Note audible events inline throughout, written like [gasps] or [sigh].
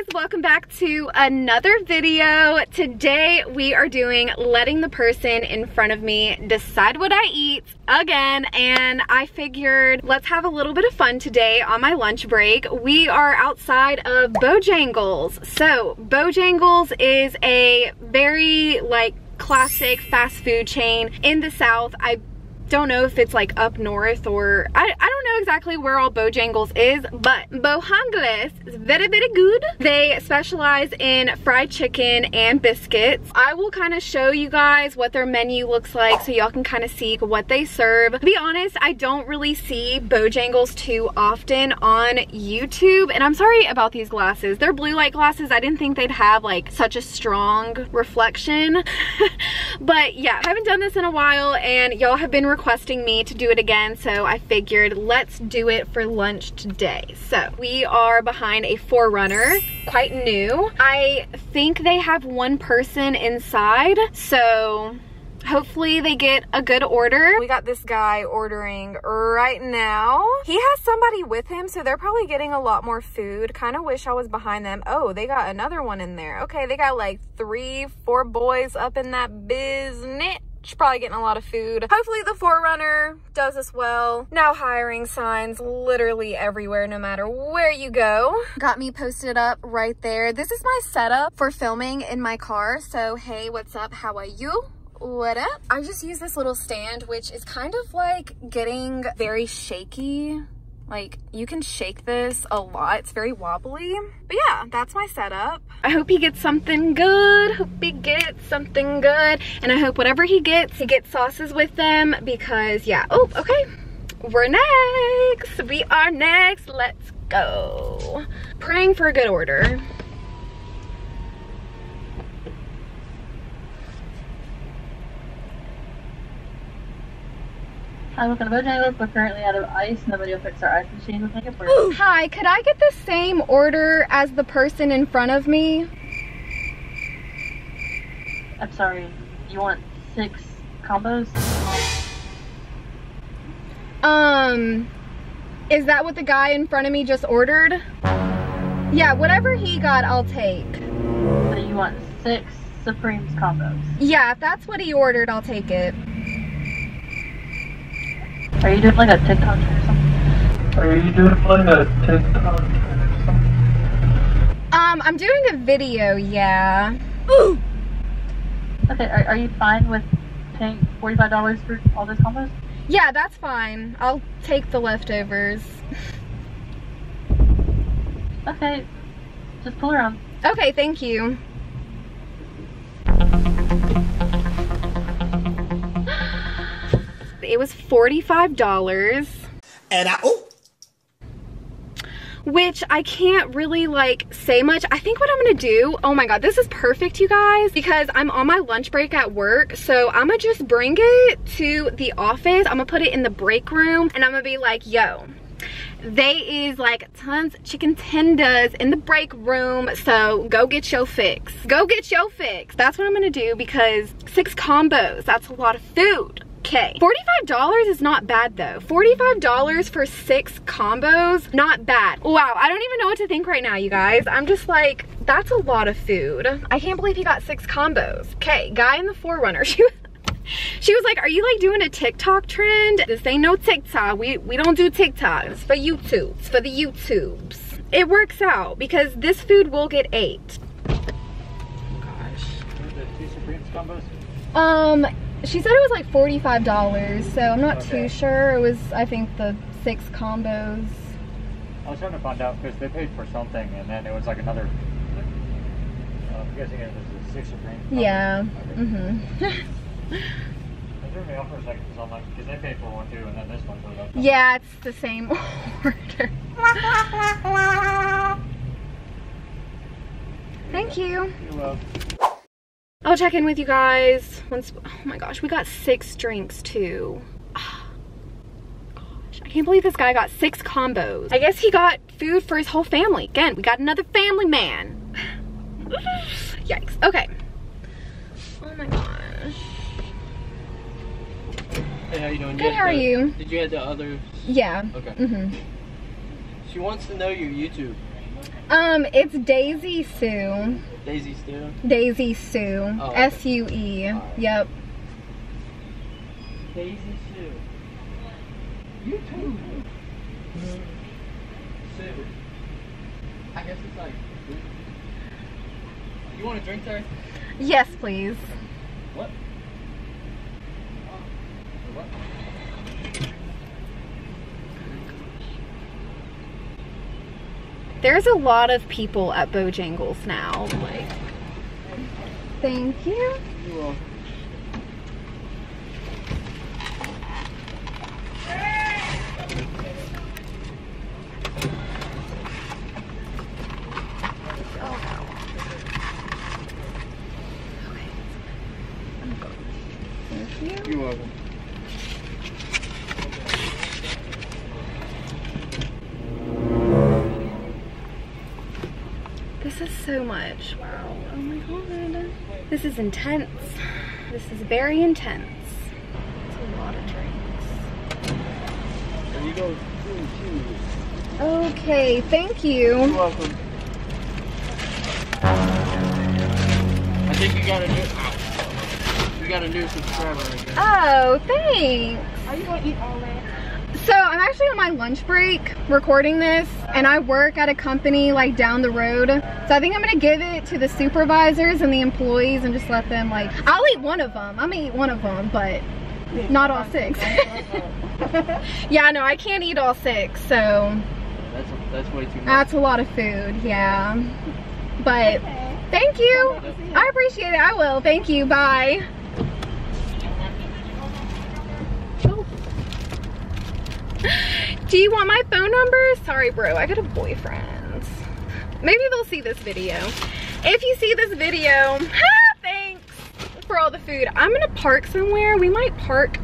guys, welcome back to another video. Today we are doing letting the person in front of me decide what I eat again and I figured let's have a little bit of fun today on my lunch break. We are outside of Bojangles. So Bojangles is a very like classic fast food chain in the South. I don't know if it's like up north or I, I don't exactly where all Bojangles is, but Bojangles is very, very good. They specialize in fried chicken and biscuits. I will kind of show you guys what their menu looks like so y'all can kind of see what they serve. To be honest, I don't really see Bojangles too often on YouTube, and I'm sorry about these glasses. They're blue light glasses. I didn't think they'd have like such a strong reflection, [laughs] but yeah, I haven't done this in a while, and y'all have been requesting me to do it again, so I figured let's do it for lunch today. So we are behind a 4Runner, quite new. I think they have one person inside, so hopefully they get a good order. We got this guy ordering right now. He has somebody with him, so they're probably getting a lot more food. Kind of wish I was behind them. Oh, they got another one in there. Okay, they got like three, four boys up in that business. She's probably getting a lot of food. Hopefully the 4Runner does as well. Now hiring signs literally everywhere, no matter where you go. Got me posted up right there. This is my setup for filming in my car. So, hey, what's up? How are you? What up? I just use this little stand, which is kind of like getting very shaky like you can shake this a lot. It's very wobbly. But yeah, that's my setup. I hope he gets something good. Hope he gets something good. And I hope whatever he gets, he gets sauces with them because yeah. Oh, okay. We're next. We are next. Let's go. Praying for a good order. Hi, welcome to Bojangles. We're currently out of ice. Nobody will fix our ice machine. We'll take it for. Hi, could I get the same order as the person in front of me? I'm sorry. You want six combos? Um, is that what the guy in front of me just ordered? Yeah, whatever he got, I'll take. So you want six Supremes combos? Yeah, if that's what he ordered, I'll take it. Are you doing like a TikTok or something? Are you doing like a TikTok or something? Um, I'm doing a video, yeah. Ooh. Okay, are, are you fine with paying $45 for all those combos? Yeah, that's fine. I'll take the leftovers. Okay, just pull around. Okay, thank you. It was $45. And I, oh, which I can't really like say much. I think what I'm gonna do, oh my God, this is perfect you guys because I'm on my lunch break at work. So I'm gonna just bring it to the office. I'm gonna put it in the break room and I'm gonna be like, yo, they is like tons chicken tenders in the break room so go get your fix go get your fix that's what i'm gonna do because six combos that's a lot of food Okay, $45 is not bad though. $45 for six combos, not bad. Wow, I don't even know what to think right now, you guys. I'm just like, that's a lot of food. I can't believe he got six combos. Okay, guy in the 4Runner, [laughs] she was, she was like, are you like doing a TikTok trend? This ain't no TikTok. We, we don't do TikToks. It's for YouTube. It's for the YouTubes. It works out because this food will get ate. Gosh. The two Supremes combos? Um, she said it was like $45, so I'm not Okay. too sure. It was, I think, the six combos. I was trying to find out because they paid for something and then it was like another. Uh, I'm guessing it was a six Supreme. Yeah. Okay. Mm-hmm. It [laughs] threw me off for a second because I'm like, because they paid for one too and then this one showed up. Yeah, it's the same [laughs] order. [laughs] Thank you. You love. I'll check in with you guys once, oh my gosh, we got six drinks too. Ah, Gosh, I can't believe this guy got six combos. I guess he got food for his whole family. Again, we got another family man. Yikes, okay. Oh my gosh. Hey, how you doing? Good, had how are you? Did you have the other? Yeah. Okay. Mm-hmm. She wants to know your YouTube. Um, it's Daisy Sue. Daisy Stew. Daisy Sue. Oh. S-U-E. Alright. Yep. Daisy Stew. You too. Sue. I guess it's like. You want a drink there? Yes, please. What? There's a lot of people at Bojangles now. Like, thank you. You will. Thank you. You're welcome. This is so much. Wow. Oh my god. This is intense. This is very intense. It's a lot of drinks. There you go. Two, two. Okay, thank you. You're welcome. I think you got a new. You got a new subscriber right there. Oh, thanks. Are you going to eat all that? So I'm actually on my lunch break recording this and I work at a company like down the road. So I think I'm gonna give it to the supervisors and the employees and just let them like, I'll eat one of them. I'm gonna eat one of them, but not all six. [laughs] yeah, no, I can't eat all six. So That's that's way too much. that's a lot of food, yeah. But thank you. I appreciate it. I will. Thank you. Bye. [laughs] [laughs] Do you want my phone number? Sorry, bro. I got a boyfriend. Maybe they'll see this video. If you see this video, [laughs] thanks for all the food. I'm gonna park somewhere. We might park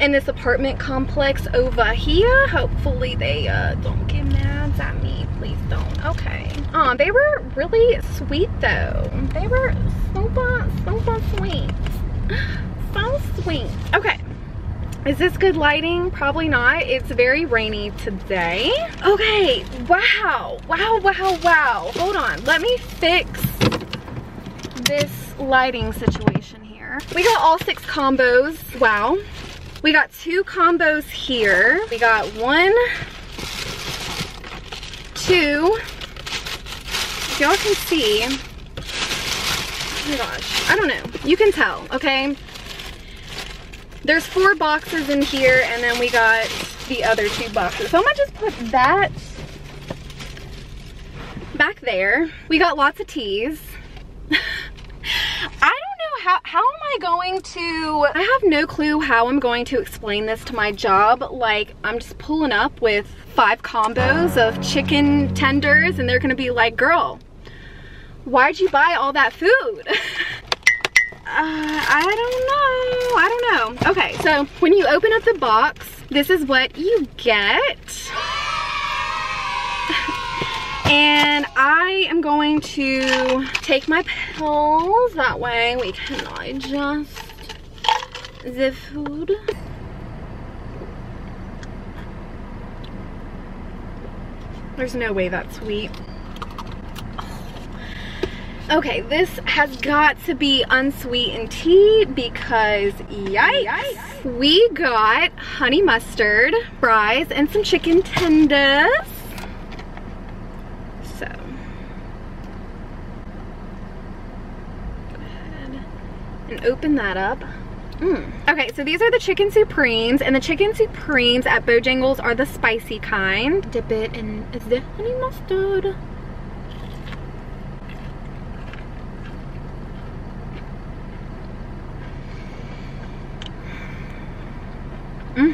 in this apartment complex over here. Hopefully they uh, don't get mad at me. Please don't. Okay. Oh, they were really sweet though. They were super, super sweet. [gasps] So sweet. Okay. Is this good lighting? Probably not. It's very rainy today. Okay, wow, wow, wow, wow. Hold on, let me fix this lighting situation here. We got all six combos, wow. We got two combos here. We got one, two, y'all can see, oh my gosh, I don't know. You can tell, okay? There's four boxes in here and then we got the other two boxes. So I'm gonna just put that back there. We got lots of teas. [laughs] I don't know how, how am I going to, I have no clue how I'm going to explain this to my job. Like I'm just pulling up with five combos of chicken tenders and they're gonna be like, girl, why'd you buy all that food? [laughs] Uh, I don't know. I don't know. Okay, so when you open up the box, this is what you get. And I am going to take my pills. That way we can adjust the food. There's no way that's sweet. Okay, this has got to be unsweetened tea because yikes. We got honey mustard, fries, and some chicken tenders. So, and open that up. Mm. Okay, so these are the chicken supremes, and the chicken supremes at Bojangles are the spicy kind. Dip it in the honey mustard.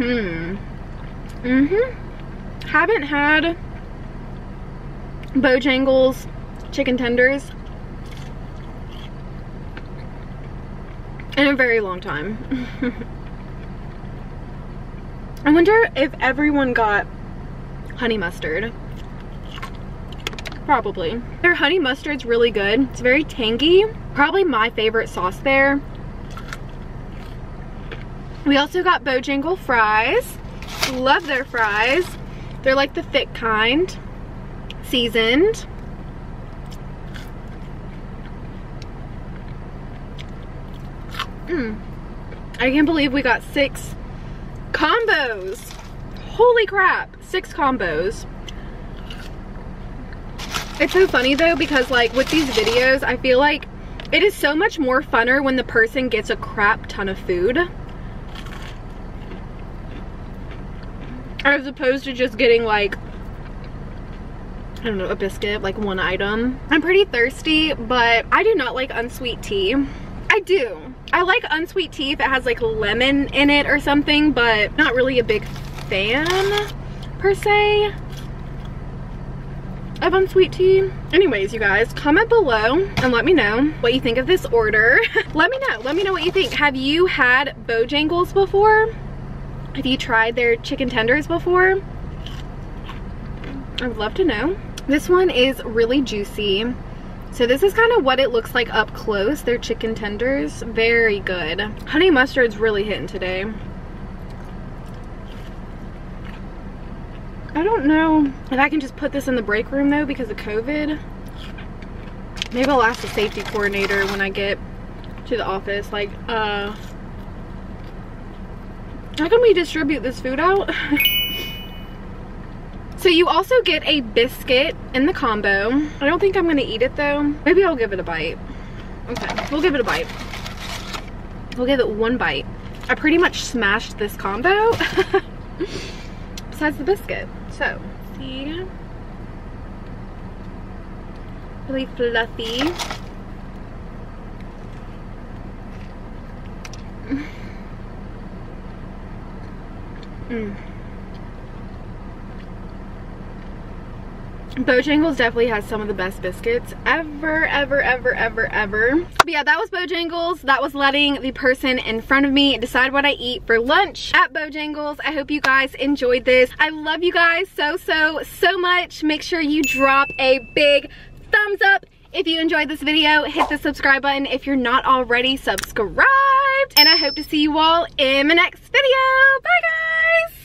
Mm-hmm. Mm-hmm. Haven't had Bojangles chicken tenders in a very long time. [laughs] I wonder if everyone got honey mustard. Probably. Their honey mustard's really good. It's very tangy. Probably my favorite sauce there. We also got Bojangle fries. Love their fries. They're like the thick kind, seasoned. Mm. I can't believe we got six combos. Holy crap, six combos. It's so funny though because like with these videos, I feel like it is so much more funner when the person gets a crap ton of food. As opposed to just getting like, I don't know, a biscuit, like one item. I'm pretty thirsty, but I do not like unsweet tea. I do. I like unsweet tea if it has like lemon in it or something, but not really a big fan per se of unsweet tea. Anyways, you guys, comment below and let me know what you think of this order. [laughs] let me know. Let me know what you think. Have you had Bojangles before? Have you tried their chicken tenders before? I would love to know. This one is really juicy. So this is kind of what it looks like up close. Their chicken tenders, very good. Honey mustard's really hitting today. I don't know if I can just put this in the break room though because of COVID. Maybe I'll ask the safety coordinator when I get to the office. Like, uh, how can we distribute this food out? [laughs] so you also get a biscuit in the combo. I don't think I'm gonna eat it though. Maybe I'll give it a bite. Okay, we'll give it a bite. We'll give it one bite. I pretty much smashed this combo. [laughs] Besides the biscuit. So, see? Really fluffy. Mm. Bojangles definitely has some of the best biscuits ever, ever, ever, ever, ever. But yeah, that was Bojangles. That was letting the person in front of me decide what I eat for lunch at Bojangles. I hope you guys enjoyed this. I love you guys so, so, so much. Make sure you drop a big thumbs up if you enjoyed this video. Hit the subscribe button if you're not already subscribed. And I hope to see you all in the next video. Bye guys!